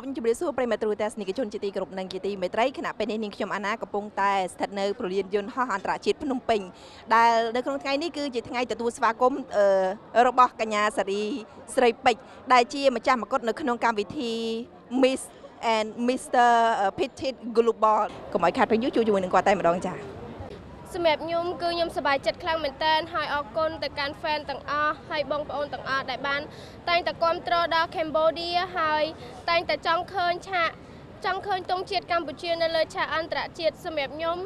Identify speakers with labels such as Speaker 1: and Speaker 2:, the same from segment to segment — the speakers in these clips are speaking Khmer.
Speaker 1: បជម្រាបសួរប្រិយមិត្តទូទាំងសនិកជនជាទីគោរពនិងជាទីមេត្រីគណៈពេលនេះនាងខ្ញុំអាណាកំពុងតែស្ថិតនៅប្រលានយន្តហោះអន្តរជាតិភ្នំពេញដែលនៅក្នុងថ្ងៃនេះគឺជាថ្ងៃទទួលស្វាគមន៍អឺរបស់កញ្ញាសារីស្រីពេជ្រដែលជាម្ចាស់មកុដនៅក្នុងកម្មវិធី Miss and Mr Petit Global កុំឲ្យខាត់ពេលយូរជួយជាមួយនឹងគាត់តែម្ដងចា៎
Speaker 2: សម្រាប់ខ្ញុំគឺខ្ញុំសប្បាយចិត្តខ្លាំងមែនតើហើយអរគុណទៅកាន់ fan ទាំងអស់ហើយបងប្អូនទាំងអស់ដែលបាន តែងតែគ្រប់គ្រងដល់ Cambodia ហើយតែងតែចង់ឃើញឆាកចង់ឃើញទង់ជាតិកម្ពុជានៅលើឆាកអន្តរជាតិសម្រាប់ខ្ញុំ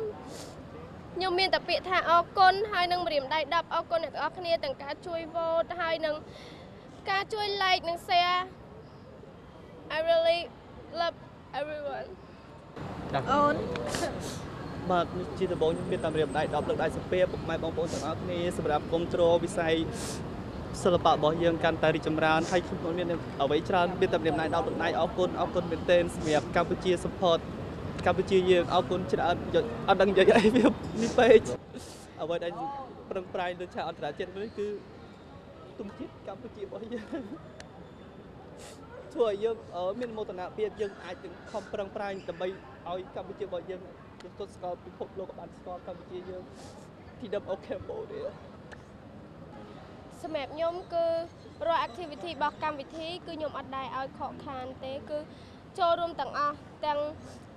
Speaker 2: ខ្ញុំមានតែពាក្យថាអរគុណហើយនឹងម្រាមដៃ10អរគុណអ្នកទាំងអស់គ្នាទាំងការជួយ vote ហើយនឹងការជួយ like និង share I really love everyone
Speaker 1: អូន
Speaker 3: បាទជាដំបូងខ្ញុំមានតាមរៀបដៃ10លើកដៃសុភាពពុកម៉ែបងប្អូនទាំងអស់គ្នាសម្រាប់គ្រប់គ្រងវិស័យសិល្បៈរបស់យើងកាន់តែរីកចម្រើនហើយខ្ញុំមានអ្វីច្រើនមានតាមរៀបដៃ10លើកដៃអរគុណអរគុណមែនទែនសម្រាប់កម្ពុជា support កម្ពុជាយើងអរគុណច្រើនអត់ដឹងនិយាយអីវានេះពេកអ្វីដែលប្រឹងប្រែងលើឆាកអន្តរជាតិនេះគឺទុំជាតិកម្ពុជារបស់យើងធ្វើឲ្យយើងមានមោទនភាពយើងអាចទាំងខំប្រឹងប្រែងដើម្បីឲ្យកម្ពុជារបស់យើង ទទួលស្គាល់ពិភពលោកបានស្គាល់កម្ពុជាយើង TWO Cambodia
Speaker 2: សម្រាប់ខ្ញុំគឺរាល់ activity របស់កម្មវិធីគឺខ្ញុំអត់ដែរឲ្យខកខានទេ គឺចូលរួមទាំងអស់ទាំង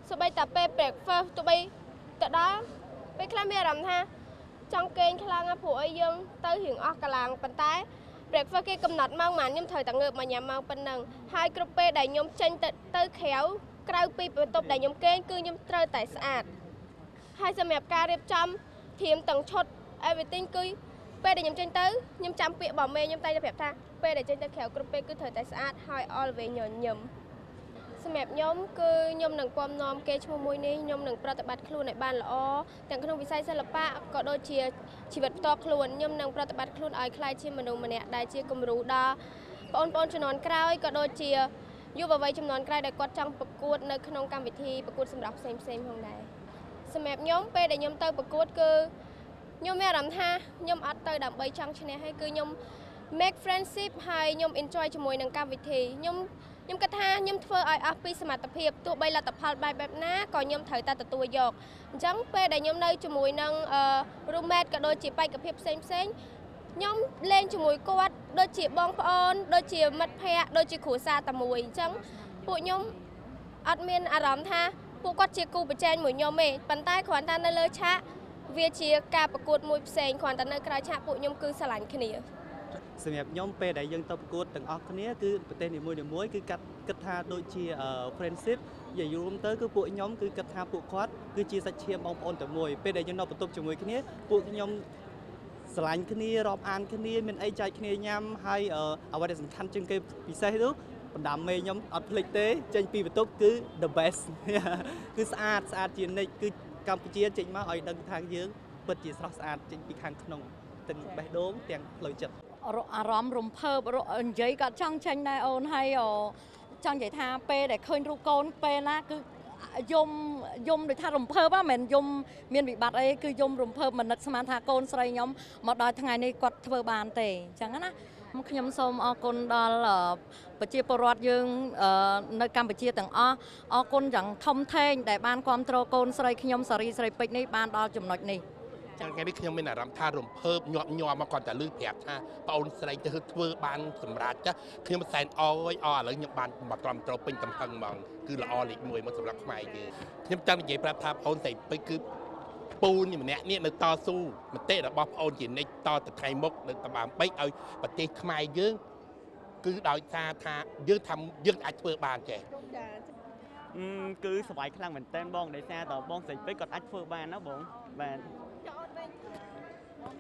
Speaker 2: សូម្បីតែពេល breakfast ទោះបីទៅដល់ពេលខ្លះមានអារម្មណ៍ថាចង់គេងខ្លាំងណាស់ព្រោះអីយើងទៅរៀងអស់កន្លងប៉ុន្តែ breakfast គេកំណត់ម៉ោងប៉ុន្មានខ្ញុំត្រូវតែងើបមកញ៉ាំម៉ោងប៉ុណ្ណឹងហើយគ្រប់ពេលដែលខ្ញុំចេញទៅទៅក្រៅក្រៅពីបន្ទប់ដែលខ្ញុំគេងគឺខ្ញុំត្រូវតែស្អាត ហើយសម្រាប់ការរៀបចំធៀមទាំងឈុត everything គឺពេលដែលខ្ញុំចេញទៅខ្ញុំចាំពាក្យបងមេខ្ញុំតែតែប្រាប់ថាពេលដែលចេញទៅក្រៅគ្រប់ពេលគឺត្រូវតែស្អាតហើយ always ញញឹមសម្រាប់ខ្ញុំគឺខ្ញុំនឹងពំនាំគេឈ្មោះមួយនេះខ្ញុំនឹងប្រតិបត្តិខ្លួនឲ្យបានល្អទាំងក្នុងវិស័យសិល្បៈក៏ដូចជាជីវិតផ្ទាល់ខ្លួនខ្ញុំនឹងប្រតិបត្តិខ្លួនឲ្យខ្លាយជាមនុស្សម្នាក់ដែលជាគំរូដល់បងប្អូនជំនាន់ក្រោយក៏ដូចជាយុវវ័យជំនាន់ក្រោយដែលគាត់ចង់ប្រកួតនៅក្នុងកម្មវិធីប្រកួតសម្រាប់ផ្សេងៗផងដែរ សម្រាប់ខ្ញុំពេលដែលខ្ញុំទៅប្រកួតគឺខ្ញុំមានអារម្មណ៍ថាខ្ញុំអត់ទៅដើម្បីចង់ឈ្នះហើយគឺខ្ញុំ make friendship ហើយខ្ញុំ enjoy ជាមួយនឹងកម្មវិធីខ្ញុំខ្ញុំគិតថាខ្ញុំធ្វើឲ្យអស់ពីសមត្ថភាពទោះបីលទ្ធផលបែបបែបណាក៏ខ្ញុំត្រូវតែទទួលយកអញ្ចឹងពេលដែលខ្ញុំនៅជាមួយនឹង roommate ក៏ដូចជាបេក្ខភាពផ្សេងផ្សេងខ្ញុំលេងជាមួយគាត់ដូចជាបងប្អូនដូចជាមិត្តភ័ក្តិដូចជាគ្រួសារតែមួយអញ្ចឹងពួកខ្ញុំអត់មានអារម្មណ៍ថា ពួកគាត់ជាគូប្រជែងមួយខ្ញុំទេប៉ុន្តែគ្រាន់តែនៅលើឆាកវាជាការប្រកួតមួយផ្សេងគ្រាន់តែនៅក្រៅឆាកពួកខ្ញុំគឺស្រឡាញ់គ្នា
Speaker 3: សម្រាប់ខ្ញុំពេលដែលយើងទៅប្រកួតទាំងអស់គ្នាគឺប្រទេសនីមួយៗគឺកាត់គិតថាដូចជា friendship និយាយរួមទៅគឺពួកខ្ញុំគឺគិតថាពួកគាត់គឺជាសាច់ឈាមបងប្អូនតែមួយពេលដែលយើងនៅបន្ទប់ជាមួយគ្នាពួកខ្ញុំស្រឡាញ់គ្នារាប់អានគ្នាមានអីចែកគ្នាញ៉ាំហើយអ្វីដែលសំខាន់ជាងគេពិសេសនោះ បណ្ដាំមេខ្ញុំអត់ភ្លេចទេចេញពីបន្ទប់គឺ the best គឺស្អាតស្អាតជានិច្ចគឺកម្ពុជាចេញមកឲ្យដឹងថាយើងពិតជាស្រស់ស្អាតចេញពីខាងក្នុងទាំងបេះដូងទាំងផ្លូវចិត្ត
Speaker 4: អារម្មណ៍រំភើបនិយាយក៏ចង់ចេញដែរអូនហើយចង់និយាយថាពេលដែលឃើញរូបកូនពេលណាគឺយំយំដូចថារំភើបហ្នឹងមិនយំមានវិបត្តិអីគឺយំរំភើបមនិតស្មានថាកូនស្រីខ្ញុំមកដល់ថ្ងៃនេះគាត់ធ្វើបានទេអញ្ចឹងណា ខ្ញុំសូមអរគុណដល់ប្រជាពលរដ្ឋយើងនៅកម្ពុជាទាំងអស់អរគុណយ៉ាងធំធេងដែលបានគ្រប់គ្រងកូនស្រីខ្ញុំសារីស្រីពេជ្រនេះបានដល់ចំណុចនេះ
Speaker 5: ចាំថ្ងៃនេះខ្ញុំមានអារម្មណ៍ថារំភើបញាប់ញ័រមកគាត់តែលឺប្រាប់ថាបងអូនស្រីទៅធ្វើបានសម្រាប់ចាស់ខ្ញុំសែនអរអើយអរឥឡូវខ្ញុំបានមកត្រឹមត្រូវពេញតំហឹងហ្មងគឺល្អលេខ1មកសម្រាប់ខ្មែរយើងខ្ញុំចង់និយាយប្រាប់ថាបងអូនស្រីពេជ្រគឺ ពូនម្នាក់នេះនៅតស៊ូមតិរបស់បងអូនជានិច្ចតទៅថ្ងៃមុខនៅតាមបីឲ្យប្រទេសខ្មែរយើង គឺដោយសារថាយើងថាយើងអាចធ្វើបានចេះ
Speaker 3: គឺសប្បាយខ្លាំងមែនតើបងដោយសារតបងស្រីពេជ្រគាត់អាចធ្វើបានណាបងបាទ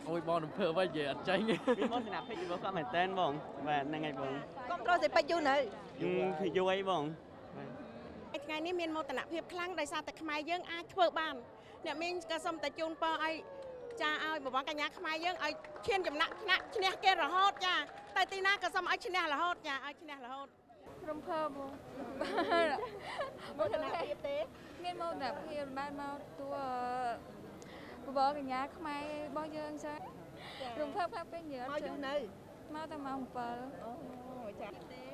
Speaker 6: អូយបងនឹងធ្វើអ្វីនិយាយអត់ចេញ
Speaker 3: មានបងស្នាប់ពេជ្ររបស់គាត់មែនតើបងបាទហ្នឹងហើយបង
Speaker 1: គ្រប់គ្រងសេពេជ្រយូរនៅ
Speaker 3: គឺយូរអីបង
Speaker 7: ថ្ងៃនេះមានមោទនភាពខ្លាំងដោយសារតែខ្មែរយើងអាចធ្វើបាន អ្នកមីងក៏សូមតែជូនពរឲ្យចាឲ្យបវរកញ្ញាខ្មែរយើងឲ្យឈានចំណាក់ថ្នាក់ឈ្នះគេរហូតចាតែទីណាក៏សូមឲ្យឈ្នះរហូតចាឲ្យឈ្នះរហូត
Speaker 8: រំភើបបង
Speaker 1: មោទនភាពទេ
Speaker 8: មានមោទនភាពបានមកតួបបរកញ្ញាខ្មែររបស់យើងចារំភើបខ្លាំងពេកនិយាយ
Speaker 1: មកយូរនៅ
Speaker 8: មកតែម៉ោង7
Speaker 1: អូចា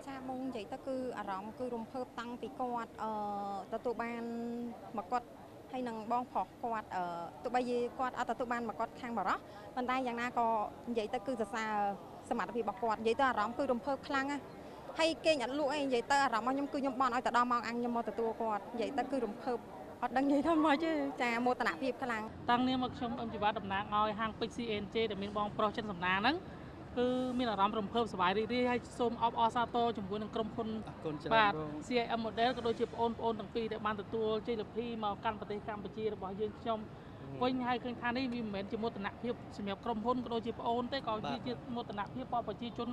Speaker 9: ចាបងនិយាយទៅគឺអារម្មណ៍គឺរំភើបតាំងពីគាត់អឺទទួលបានមកគាត់ ហើយនឹងបងប្រុសគាត់អឺទោះបីជាគាត់អត់ទទួលបានមកគាត់ខាងបរោះប៉ុន្តែយ៉ាងណាក៏និយាយទៅគឺសរសើរសមត្ថភាពរបស់គាត់និយាយទៅអារម្មណ៍គឺរំភើបខ្លាំងណាស់ហើយគេងអត់លក់អីនិយាយទៅអារម្មណ៍របស់ខ្ញុំគឺខ្ញុំបន់ឲ្យទៅដល់ម៉ោងអញខ្ញុំមកទទួលគាត់និយាយទៅគឺរំភើបអត់ដឹងនិយាយថាម៉េចទេចាមោទនភាពខ្លាំង
Speaker 10: តាំងនាមមកខ្ញុំអឹមជីវ៉ាតំណាងឲ្យហាងពេជ្រ CNJ ដែលមានបងប្រុសចិនសំណាងហ្នឹង គឺមានអារម្មណ៍រំភើបសប្បាយរីករាយហើយសូមអបអរសាទរជាមួយនឹងក្រុមហ៊ុន
Speaker 3: អរគុណច្រើន
Speaker 10: បាទ
Speaker 3: បង
Speaker 10: CIM Model ក៏ដូចជាបងប្អូនទាំងពីរដែលបានទទួលជ័យលាភីមកកាន់ប្រទេសកម្ពុជារបស់យើងខ្ញុំវិញហើយឃើញថានេះវាមិនមែនជាមោទនភាពសម្រាប់ក្រុមហ៊ុនក៏ដូចជាបងប្អូនទេក៏វាជាមោទនភាពរបស់ប្រជាជន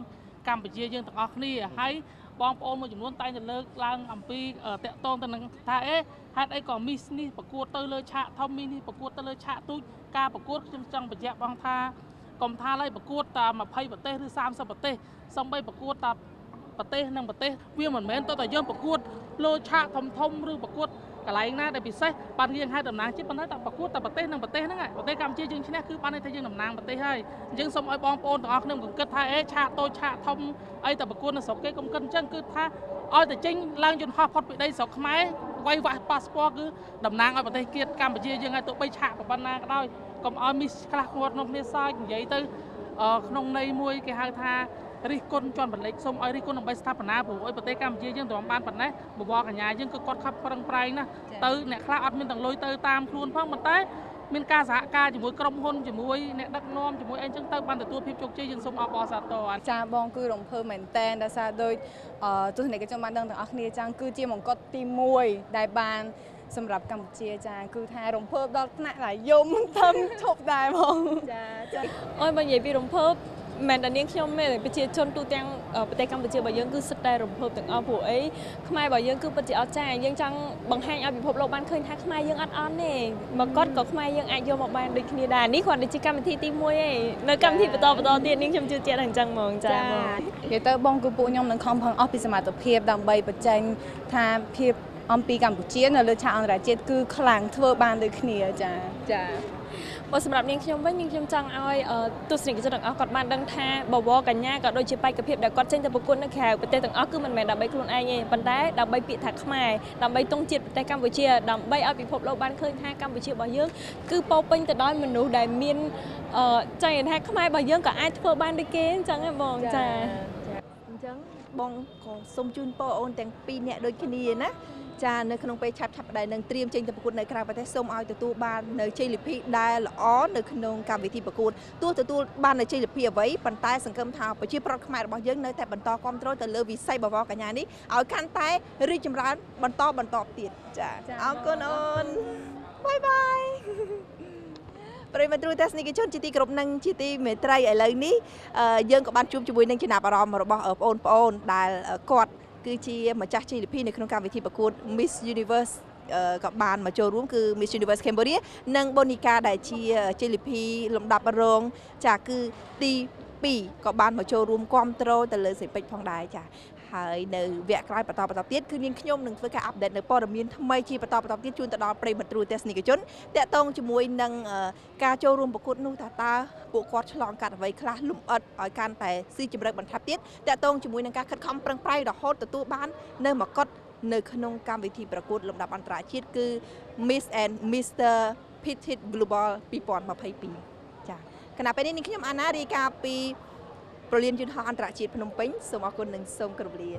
Speaker 10: កម្ពុជាយើងទាំងអស់គ្នាហើយបងប្អូនមួយចំនួនតែងតែលើកឡើងអំពីអឺតាក់ទងទៅនឹងថាអេហេតុអីក៏មីសនេះប្រកួតទៅលើឆាកធំមីសនេះប្រកួតទៅលើឆាកទូចការប្រកួតខ្ញុំចង់បញ្ជាក់បងថា កុំថាឡើយប្រកួតតាម20ប្រទេសឬ30ប្រទេសសំបីប្រកួតតាមប្រទេសនិងប្រទេសវាមិនមែនទៅតែយើងប្រកួតលើឆាកធំធំឬប្រកួតកន្លែងណាដែលពិសេសបានរៀងហៅតំណាងជាតិប៉ុន្តែតែប្រកួតតែប្រទេសនិងប្រទេសហ្នឹងហើយប្រទេសកម្ពុជាយើងឈ្នះគឺបានន័យថាយើងតំណាងប្រទេសហើយអញ្ចឹងសូមឲ្យបងប្អូនទាំងអស់គ្នាកុំគិតថាអេឆាកតូចឆាកធំអីតែប្រកួតនៅស្រុកគេកុំគិតអញ្ចឹងគឺថាឲ្យតែចេញឡើងយន្តហោះផុតពីដីស្រុកខ្មែរវាយវាស់ប៉ាសពតគឺតំណាងឲ្យប្រទេសជាតិកម្ពុជាយើងហើយទោះបីឆាកប៉ុណ្ណាក៏ដោយ កុំឲ្យមីសខ្លះគាត់ក្នុងគ្នាសើចនិយាយទៅអឺក្នុងន័យមួយគេហៅថារិះគន់ជន់បលិចសូមឲ្យរិះគន់ដើម្បីស្ថាបនាព្រោះឲ្យប្រទេសកម្ពុជាយើងទ្រាំបានប៉ុណ្ណេះបវរកញ្ញាយើងគឺគាត់ខំប្រឹងប្រែងណាស់ទៅអ្នកខ្លះអត់មានទាំងលុយទៅតាមខ្លួនផងប៉ុន្តែមានការសហការជាមួយក្រុមហ៊ុនជាមួយអ្នកដឹកនាំជាមួយអីចឹងទៅបានទទួលភាពជោគជ័យយើងសូមអបអរសាទរ
Speaker 11: ចាបងគឺរំភើបមែនតែនដោយសារដូចអឺទស្សនិកជនបានដឹងទាំងអស់គ្នាចឹងគឺជាមង្គតទី1ដែលបាន សម្រាប់កម្ពុជាចាគឺថារំភើបដល់ថ្នាក់ដែលយំធំឈប់ដែរបងចាចា
Speaker 12: អូយបើនិយាយពីរំភើបមិនតែនាងខ្ញុំទេប្រជាជនទូទាំងប្រទេសកម្ពុជារបស់យើងគឺសិតតែរំភើបទាំងអស់ព្រោះអីខ្មែររបស់យើងគឺពិតជាអស្ចារ្យយើងចង់បង្ហាញឲ្យពិភពលោកបានឃើញថាខ្មែរយើងអត់អន់ទេមកកត់ក៏ខ្មែរយើងអាចយកមកបានដូចគ្នាដែរនេះគ្រាន់តែជាកម្មវិធីទី1ឯងនៅកម្មវិធីបន្តបន្តទៀតនាងខ្ញុំជឿជាក់ថាអញ្ចឹងហ្មងចា
Speaker 11: ចា
Speaker 12: បង
Speaker 11: និយាយទៅបងគឺពួកខ្ញុំនឹងខំប្រឹងអស់ពីសមត្ថភាពដើម្បីបញ្ចេញថាភាព អំពីកម្ពុជានៅលើឆាកអន្តរជាតិគឺខ្លាំងធ្វើបានដូចគ្នាចាចា
Speaker 12: បើសម្រាប់នាងខ្ញុំវិញនាងខ្ញុំចង់ឲ្យអឺទស្សនិកជនទាំងអស់គាត់បានដឹងថាបវរកញ្ញាក៏ដូចជាបេក្ខភាពដែលគាត់ចេញទៅប្រកួតនៅក្រៅប្រទេសទាំងអស់គឺមិនមែនដើម្បីខ្លួនឯងទេប៉ុន្តែដើម្បីពាក្យថាខ្មែរដើម្បីទង់ជាតិប្រទេសកម្ពុជាដើម្បីឲ្យពិភពលោកបានឃើញថាកម្ពុជារបស់យើងគឺពោរពេញទៅដោយមនុស្សដែលមានអឺចង់និយាយថាខ្មែររបស់យើងក៏អាចធ្វើបានដូចគេអញ្ចឹងហ៎បងចា
Speaker 1: អញ្ចឹងបងក៏សូមជូនពរអូនទាំងពីរនាក់ដូចគ្នាណា ចានៅក្នុងពេលឆាប់ឆាប់ដែលនឹងត្រៀមចេញទៅប្រកួតនៅក្រៅប្រទេសសូមឲ្យទទួលបាននៅជ័យលាភីដែលល្អនៅក្នុងកម្មវិធីប្រកួតទោះទទួលបាននៅជ័យលាភីអ្វីប៉ុន្តែសង្ឃឹមថាប្រជាប្រដ្ឋខ្មែររបស់យើងនៅតែបន្តគ្រប់គ្រងទៅលើវិស័យបវរកញ្ញានេះឲ្យកាន់តែរីកចម្រើនបន្តបន្តទៀតចាអរគុណអូនបាយបាយប្រិយមិត្តទ្រូទស្សនិកជនជាទីគោរពនិងជាទីមេត្រីឥឡូវនេះអឺយើងក៏បានជួបជាមួយនឹងចំណាប់អារម្មណ៍របស់អឺបងប្អូនដែលអឺគាត់ គឺជាម្ចាស់ជ័យលាភីនៅក្នុងកម្មវិធីប្រកួត Miss Universe អឺក៏បានមកចូលរួមគឺ Miss Universe Cambodia និង Bonica ដែលជាជ័យលាភីលំដាប់រងចាគឺទី 2ក៏បានមកចូលរួមគ្រប់គ្រងទៅលើសេពេចផងដែរចាហើយនៅវគ្គក្រោយបន្តបន្តទៀតគឺនាងខ្ញុំនឹងធ្វើការអាប់ដេតនៅព័ត៌មានថ្មីជាបន្តបន្តទៀតជូនទៅដល់ប្រិយមិត្តទ្រូទស្សនិកជនតាក់ទងជាមួយនឹងអឺការចូលរួមប្រកួតនោះថាតើពួកគាត់ឆ្លងកាត់អ្វីខ្លះលំអិតឲ្យកាន់តែស៊ីជម្រៅបន្ថែមទៀតតាក់ទងជាមួយនឹងការខិតខំប្រឹងប្រែងរហូតទទួលបាននៅមកុដនៅក្នុងកម្មវិធីប្រកួតលំដាប់អន្តរជាតិគឺ Miss and Mr Petite Global 2022 ចាខណៈពេលនេះនាងខ្ញុំអាណារាយការណ៍ពីប្រលានយន្តហោះអន្តរជាតិភ្នំពេញសូមអរគុណនិងសូមគោរពលា